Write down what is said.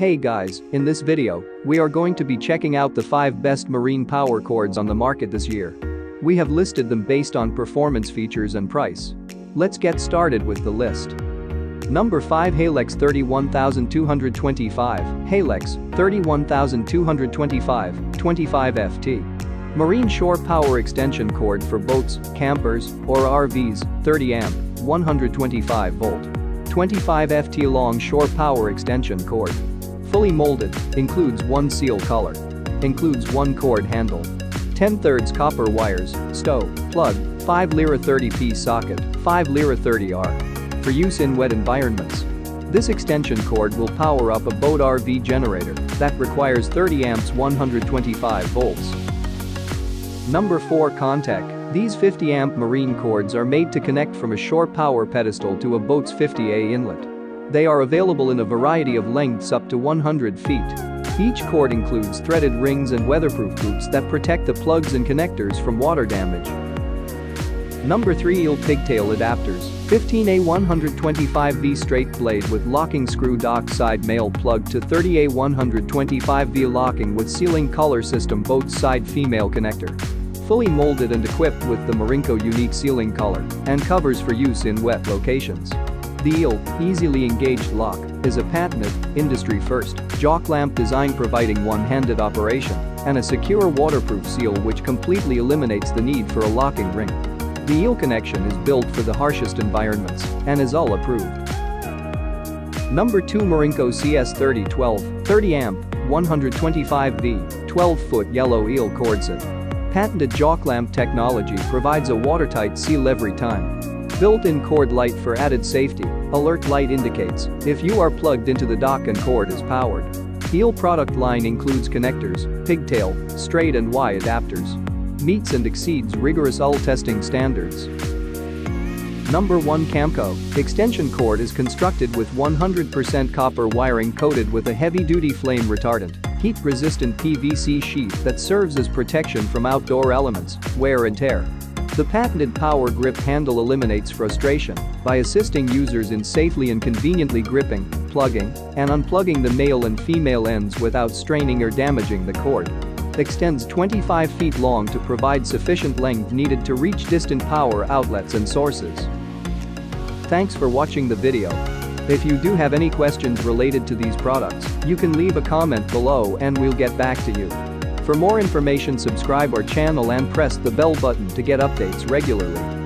Hey guys, in this video, we are going to be checking out the 5 best marine power cords on the market this year. We have listed them based on performance features and price. Let's get started with the list. Number 5 Halex 31225 Halex 31225 25 FT Marine Shore Power Extension Cord for boats, campers, or RVs 30 amp 125 volt 25 FT long shore power extension cord. Fully molded, includes one seal collar. Includes one cord handle. 10 thirds copper wires, stow, plug, 5 lira 30P socket, 5 lira 30R. For use in wet environments. This extension cord will power up a boat RV generator that requires 30 amps 125 volts. Number 4 Conntek these 50 amp marine cords are made to connect from a shore power pedestal to a boat's 50A inlet. They are available in a variety of lengths up to 100 feet. Each cord includes threaded rings and weatherproof loops that protect the plugs and connectors from water damage. Number 3 Eel Pigtail Adapters 15A 125V straight blade with locking screw dock side male plug to 30A 125V locking with sealing collar system both side female connector fully molded and equipped with the Marinco unique sealing collar and covers for use in wet locations. The EEL, easily engaged lock, is a patented, industry-first, jaw clamp design providing one-handed operation and a secure waterproof seal which completely eliminates the need for a locking ring. The EEL connection is built for the harshest environments and is all approved. Number 2 Marinco CS3012, 30 amp, 125V, 12-foot yellow eel cord set. Patented jaw clamp technology provides a watertight seal every time. Built-in cord light for added safety, alert light indicates if you are plugged into the dock and cord is powered. EEL product line includes connectors, pigtail, straight and Y adapters. Meets and exceeds rigorous UL testing standards. Number 1 Camco extension cord is constructed with 100% copper wiring coated with a heavy-duty flame retardant heat-resistant PVC sheath that serves as protection from outdoor elements, wear and tear. The patented power grip handle eliminates frustration by assisting users in safely and conveniently gripping, plugging, and unplugging the male and female ends without straining or damaging the cord. Extends 25 feet long to provide sufficient length needed to reach distant power outlets and sources. Thanks for watching the video. If you do have any questions related to these products, you can leave a comment below and we'll get back to you. For more information subscribe our channel and press the bell button to get updates regularly.